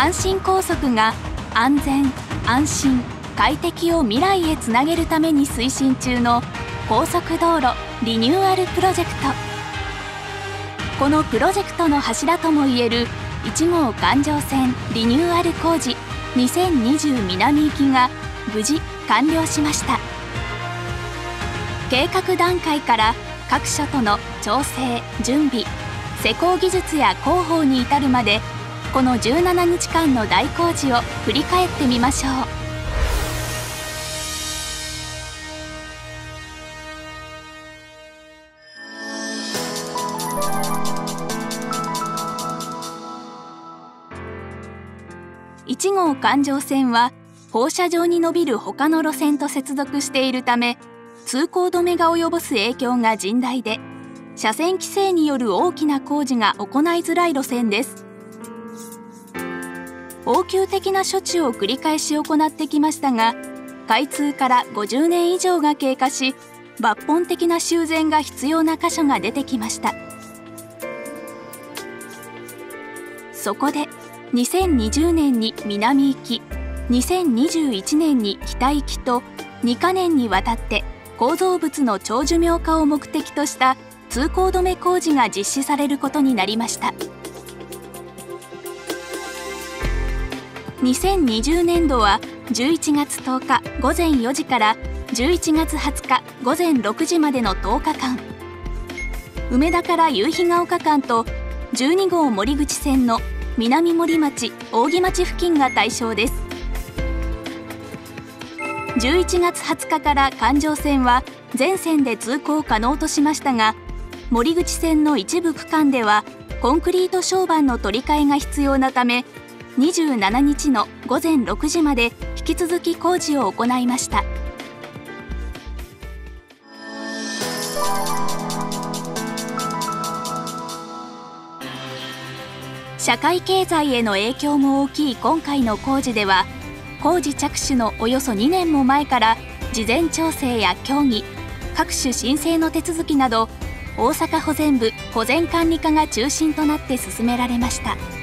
阪神高速が安全安心快適を未来へつなげるために推進中の高速道路リニューアルプロジェクト。このプロジェクトの柱ともいえる1号環状線リニューアル工事2020南行きが無事完了しました。計画段階から各所との調整準備施工技術や広報に至るまでこの17日間の大工事を振り返ってみましょう。1号環状線は放射状に伸びる他の路線と接続しているため通行止めが及ぼす影響が甚大で車線規制による大きな工事が行いづらい路線です。応急的な処置を繰り返し行ってきましたが開通から50年以上が経過し抜本的な修繕が必要な箇所が出てきました。そこで2020年に南行き2021年に北行きと2か年にわたって構造物の長寿命化を目的とした通行止め工事が実施されることになりました。2020年度は11月10日午前4時から11月20日午前6時までの10日間。梅田から夕日が丘間と12号森口線の南森町扇町付近が対象です。11月20日から環状線は全線で通行可能としましたが森口線の一部区間ではコンクリート床板の取り替えが必要なため27日の午前6時まで引き続き工事を行いました。社会経済への影響も大きい今回の工事では工事着手のおよそ2年も前から事前調整や協議各種申請の手続きなど大阪保全部保全管理課が中心となって進められました。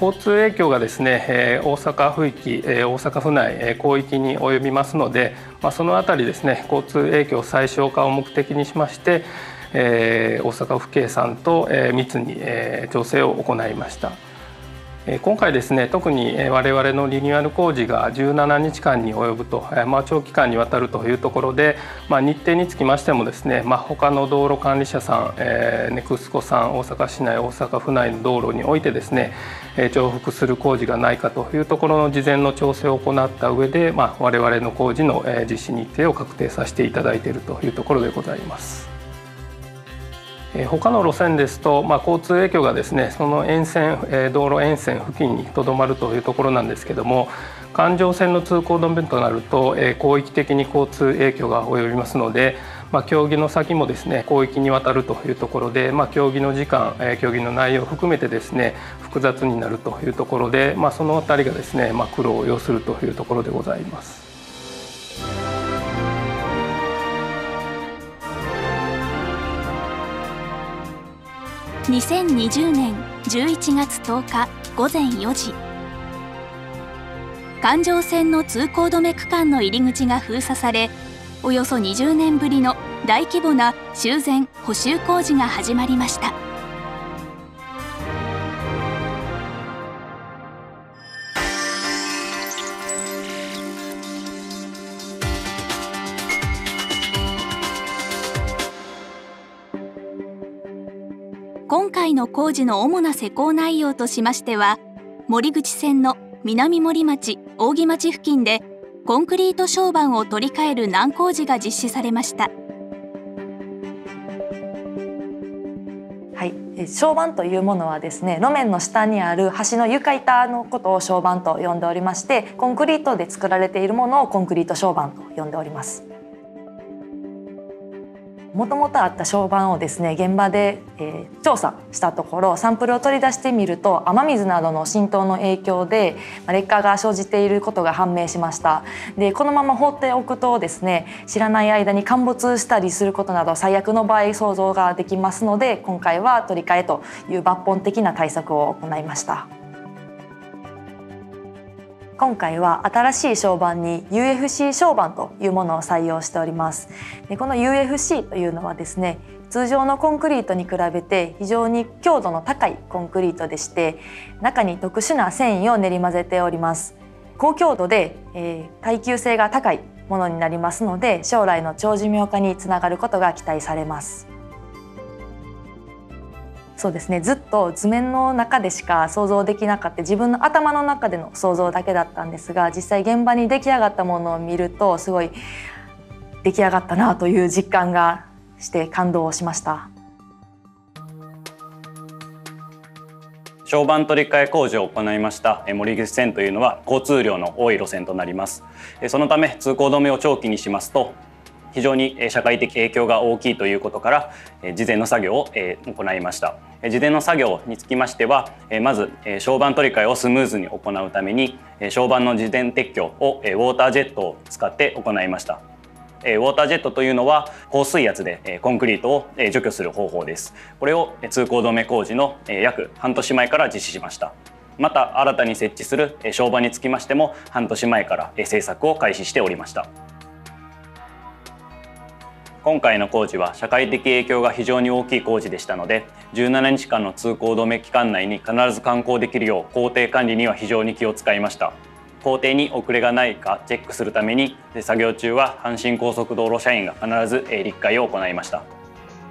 交通影響がですね、え大阪府域、え大阪府内、え広域に及びますので、ま、その辺りですね交通影響最小化を目的にしまして、え大阪府警さんと、え密に、え調整を行いました。今回ですね特に我々のリニューアル工事が17日間に及ぶと、まあ、長期間にわたるというところで、まあ、日程につきましてもですね、まあ、他の道路管理者さん、えー、ネクスコさん大阪市内大阪府内の道路においてですね重複する工事がないかというところの事前の調整を行った上で、まあ、我々の工事の実施日程を確定させていただいているというところでございます。他の路線ですと、まあ、交通影響がですねその沿線道路沿線付近にとどまるというところなんですけども環状線の通行止めとなると広域的に交通影響が及びますので、まあ、競技の先もですね広域にわたるというところで、まあ、競技の時間競技の内容を含めてですね複雑になるというところで、まあ、その辺りがですね、まあ、苦労を要するというところでございます。2020年11月10日午前4時環状線の通行止め区間の入り口が封鎖されおよそ20年ぶりの大規模な修繕補修工事が始まりました。今回の工事の主な施工内容としましては森口線の南森町扇町付近でコンクリート床板を取り替える難工事が実施されました。はい、床板というものはですね路面の下にある橋の床板のことを床板と呼んでおりましてコンクリートで作られているものをコンクリート床板と呼んでおります。もともとあった床版をですね現場で、えー、調査したところサンプルを取り出してみると雨水などの浸透の影響でま劣化が生じていることが判明しましたでこのまま放っておくとですね知らない間に陥没したりすることなど最悪の場合想像ができますので今回は取り替えという抜本的な対策を行いました。今回は新しい床版に UFC 床版というものを採用しております。でこの UFC というのはですね通常のコンクリートに比べて非常に強度の高いコンクリートでして中に特殊な繊維を練り混ぜております。高強度で、えー、耐久性が高いものになりますので将来の長寿命化につながることが期待されます。そうですねずっと図面の中でしか想像できなかった自分の頭の中での想像だけだったんですが実際現場に出来上がったものを見るとすごい出来上がったなという実感がして感動しました。常磐取り替え工事を行いました森口線というのは交通量の多い路線となりますそのため通行止めを長期にしますと非常に社会的影響が大きいということから事前の作業を行いました。事前の作業につきましてはまず床板取り替えをスムーズに行うために床板の事前撤去をウォータージェットを使って行いました。ウォータージェットというのは高水圧でコンクリートを除去する方法です。これを通行止め工事の約半年前から実施しました。また新たに設置する床板につきましても半年前から製作を開始しておりました。今回の工事は社会的影響が非常に大きい工事でしたので17日間の通行止め期間内に必ず観光できるよう工程管理には非常に気を使いました。工程に遅れがないかチェックするために作業中は阪神高速道路社員が必ず立会を行いました。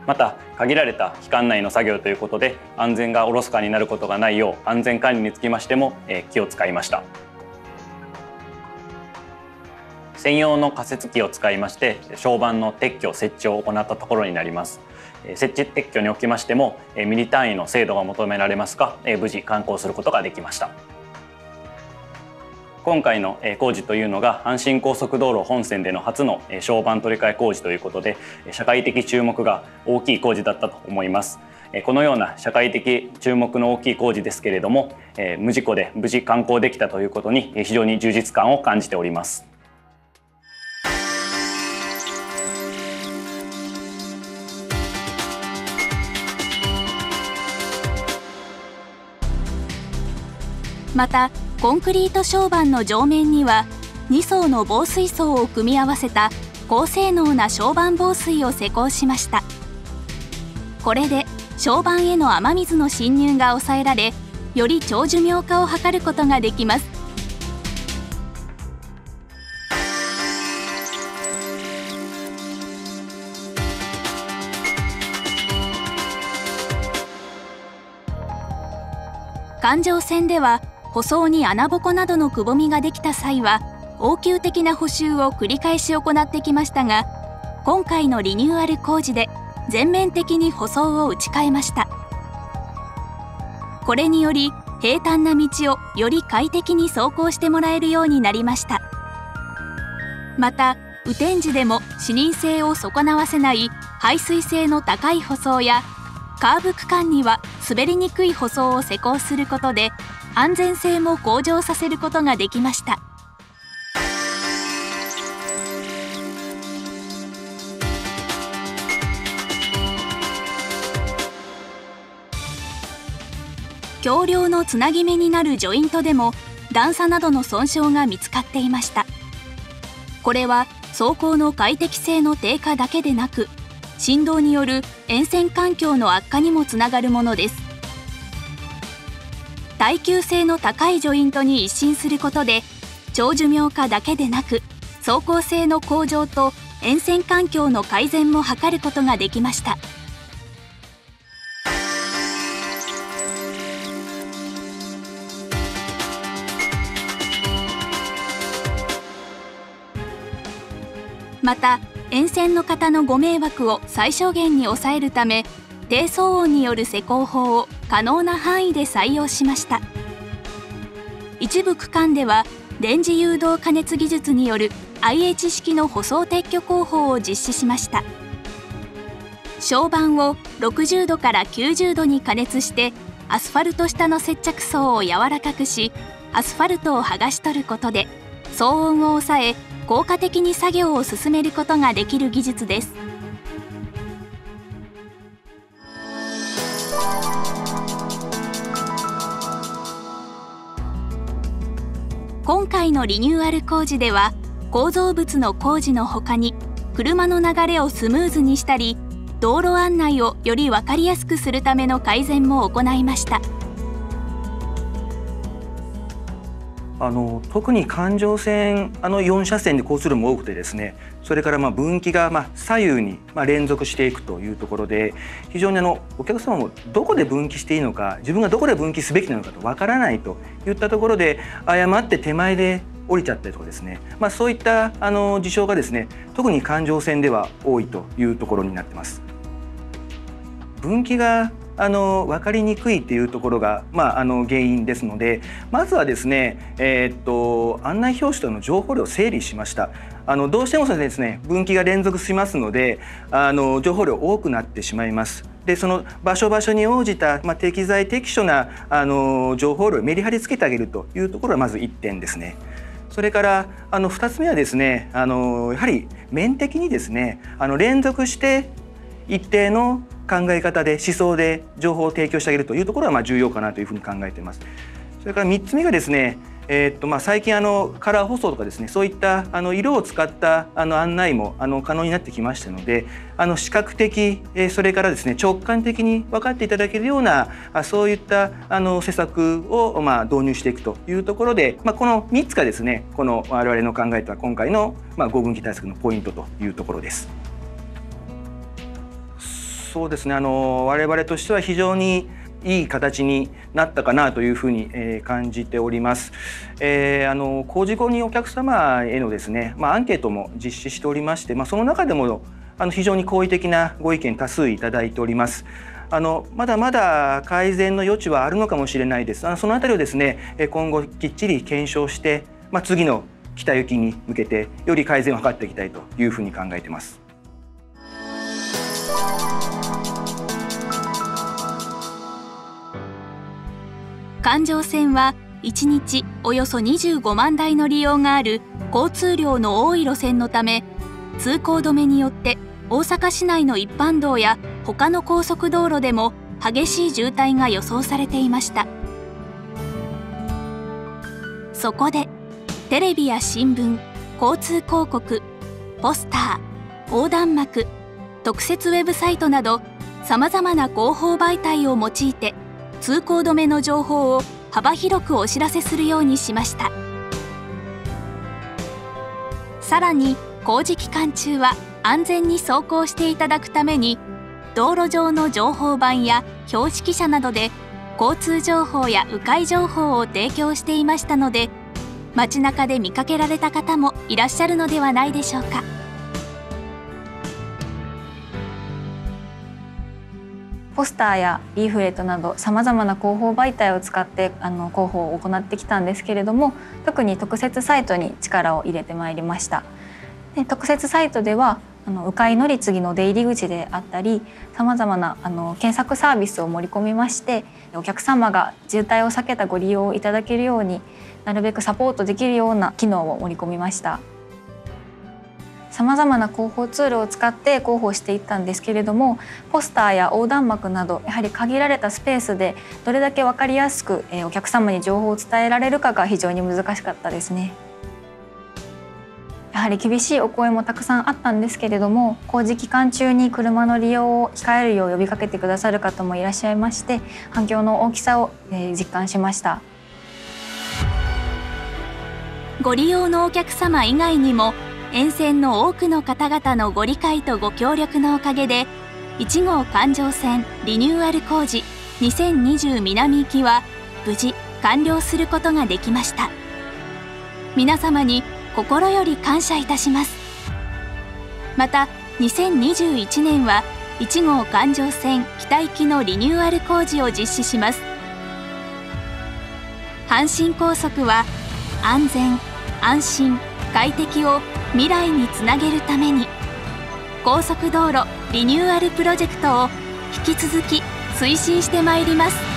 また限られた期間内の作業ということで安全がおろそかになることがないよう安全管理につきましても気を使いました。専用の仮設機を使いまして床板の撤去設置を行ったところになります。設置撤去におきましてもミリ単位の精度が求められますが無事完工することができました。今回の工事というのが阪神高速道路本線での初の床板取り替え工事ということで社会的注目が大きい工事だったと思います。このような社会的注目の大きい工事ですけれども無事故で無事完工できたということに非常に充実感を感じております。またコンクリート床板の上面には2層の防水層を組み合わせた高性能な床板防水を施工しました。これで床板への雨水の侵入が抑えられより長寿命化を図ることができます。環状線では舗装に穴ぼこなどのくぼみができた際は応急的な補修を繰り返し行ってきましたが今回のリニューアル工事で全面的に舗装を打ち替えました。これにより平坦な道をより快適に走行してもらえるようになりました。また雨天時でも視認性を損なわせない排水性の高い舗装やカーブ区間には滑りにくい舗装を施工することで安全性も向上させることができました。橋梁のつなぎ目になるジョイントでも段差などの損傷が見つかっていました。これは走行の快適性の低下だけでなく振動による沿線環境の悪化にもつながるものです。耐久性の高いジョイントに一新することで長寿命化だけでなく走行性の向上と沿線環境の改善も図ることができました。また沿線の方のご迷惑を最小限に抑えるため低騒音による施工法を可能な範囲で採用しました。一部区間では電磁誘導加熱技術による IH 式の舗装撤去工法を実施しました。床板を60度から90度に加熱してアスファルト下の接着層を柔らかくしアスファルトを剥がし取ることで騒音を抑え効果的に作業を進めることができる技術です。回のリニューアル工事では構造物の工事のほかに車の流れをスムーズにしたり道路案内をより分かりやすくするための改善も行いました。あの特に環状線あの4車線で交通量も多くてですねそれからま分岐がま左右にま連続していくというところで非常にあのお客様もどこで分岐していいのか自分がどこで分岐すべきなのかとわからないといったところで誤って手前で降りちゃったりとかですね、まあ、そういったあの事象がですね特に環状線では多いというところになってます。分岐があの分かりにくいっていうところが、まあ、あの原因ですのでまずはですね、えー、っと案内表紙との情報量を整理しましたあのどうしてもですね分岐が連続しますのであの情報量多くなってしまいますでその場所場所に応じた、まあ、適材適所なあの情報量をメリハリつけてあげるというところがまず1点ですね。それからあの2つ目はですねあのやはり面的にですねあの連続して一定の考え方で思想で情報を提供してあげるというところはまあ重要かなというふうに考えています。それから3つ目がですねえー、っとまあ、最近あのカラー舗装とかですねそういったあの色を使ったあの案内もあの可能になってきましたのであの視覚的、え、それからですね直感的に分かっていただけるようなあそういったあの施策を、まあ、導入していくというところで、まあ、この3つがですねこの我々の考えた今回の、まあ、合軍機対策のポイントというところです。そうですねあの我々としては非常にいい形になったかなというふうに、え感じております。えー、あの工事後にお客様へのですね、まあ、アンケートも実施しておりまして、まあ、その中でもあの非常に好意的なご意見多数いただいております。あのまだまだ改善の余地はあるのかもしれないです。あのそのあたりをですね今後きっちり検証して、まあ、次の北行きに向けてより改善を図っていきたいというふうに考えています。環状線は1日およそ25万台の利用がある交通量の多い路線のため通行止めによって大阪市内の一般道や他の高速道路でも激しい渋滞が予想されていました。そこでテレビや新聞交通広告ポスター横断幕特設ウェブサイトなどさまざまな広報媒体を用いて通行止めの情報を幅広くお知らせするようにしましたさらに工事期間中は安全に走行していただくために道路上の情報板や標識車などで交通情報や迂回情報を提供していましたので街中で見かけられた方もいらっしゃるのではないでしょうか。ポスターやリーフレットなどさまざまな広報媒体を使ってあの広報を行ってきたんですけれども特に特設サイトに力を入れてまいりました。で特設サイトではあの迂回乗り継ぎの出入り口であったりさまざまなあの検索サービスを盛り込みましてお客様が渋滞を避けたご利用をいただけるようになるべくサポートできるような機能を盛り込みました。さまざまな広報ツールを使って広報していったんですけれどもポスターや横断幕などやはり限られたスペースでどれだけ分かりやすくお客様に情報を伝えられるかが非常に難しかったですね。やはり厳しいお声もたくさんあったんですけれども工事期間中に車の利用を控えるよう呼びかけてくださる方もいらっしゃいまして反響の大きさを実感しましたご利用のお客様以外にも沿線の多くの方々のご理解とご協力のおかげで1号環状線リニューアル工事2020南行きは無事完了することができました。皆様に心より感謝いたします。また2021年は1号環状線北行きのリニューアル工事を実施します。阪神高速は安全安心快適を未来につなげるために高速道路リニューアルプロジェクトを引き続き推進してまいります。